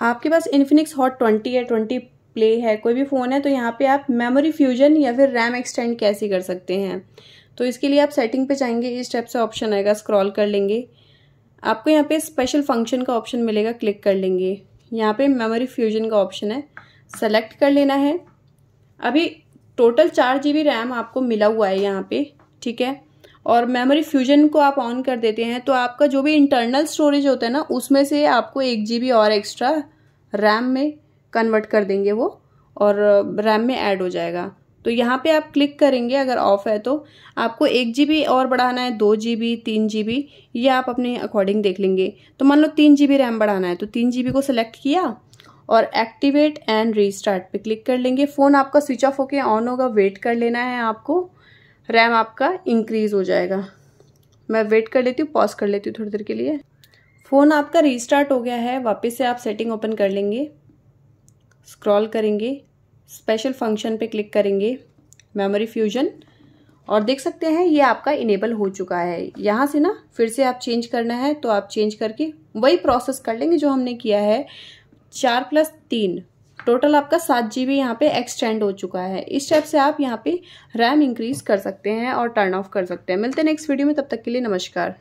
आपके पास Infinix hot twenty या ट्वेंटी प्ले है, कोई भी फ़ोन है तो यहाँ पे आप मेमोरी फ्यूजन या फिर रैम एक्सटेंड कैसे कर सकते हैं? तो इसके लिए आप सेटिंग पे जाएँगे, इस टाइप से ऑप्शन आएगा स्क्रॉल कर लेंगे। आपको यहाँ पे स्पेशल फ़ंक्शन का ऑप्शन मिलेगा क्लिक कर लेंगे। यहाँ पे मेमोरी फ्यूजन का ऑप्शन है सेलेक्ट कर लेना है। अभी टोटल चार जी बी रैम आपको मिला हुआ है यहाँ पे, ठीक है? और मेमोरी फ्यूजन को आप ऑन कर देते हैं तो आपका जो भी इंटरनल स्टोरेज होता है ना, उसमें से आपको एक जीबी और एक्स्ट्रा रैम में कन्वर्ट कर देंगे वो, और रैम में ऐड हो जाएगा। तो यहाँ पे आप क्लिक करेंगे, अगर ऑफ़ है तो। आपको एक जीबी और बढ़ाना है, दो जी बी तीन जी बी ये आप अपने अकॉर्डिंग देख लेंगे। तो मान लो तीन जी रैम बढ़ाना है तो तीन जी को सिलेक्ट किया, और एक्टिवेट एंड रीस्टार्ट पे क्लिक कर लेंगे। फ़ोन आपका स्विच ऑफ़ होके ऑन होगा वेट कर लेना है आपको। रैम आपका इंक्रीज़ हो जाएगा। मैं वेट कर लेती हूँ पॉज कर लेती हूँ थोड़ी देर के लिए। फ़ोन आपका रीस्टार्ट हो गया है, वापस से आप सेटिंग ओपन कर लेंगे। स्क्रॉल करेंगे स्पेशल फ़ंक्शन पे क्लिक करेंगे मेमोरी फ्यूजन और देख सकते हैं, ये आपका इनेबल हो चुका है। यहाँ से ना, फिर से आप चेंज करना है तो आप चेंज करके वही प्रोसेस कर लेंगे जो हमने किया है। चार प्लस तीन। टोटल आपका सात जी बी यहाँ पे एक्सटेंड हो चुका है। इस टाइप से आप यहाँ पे रैम इंक्रीज कर सकते हैं और टर्न ऑफ़ कर सकते हैं। मिलते हैं नेक्स्ट वीडियो में, तब तक के लिए नमस्कार।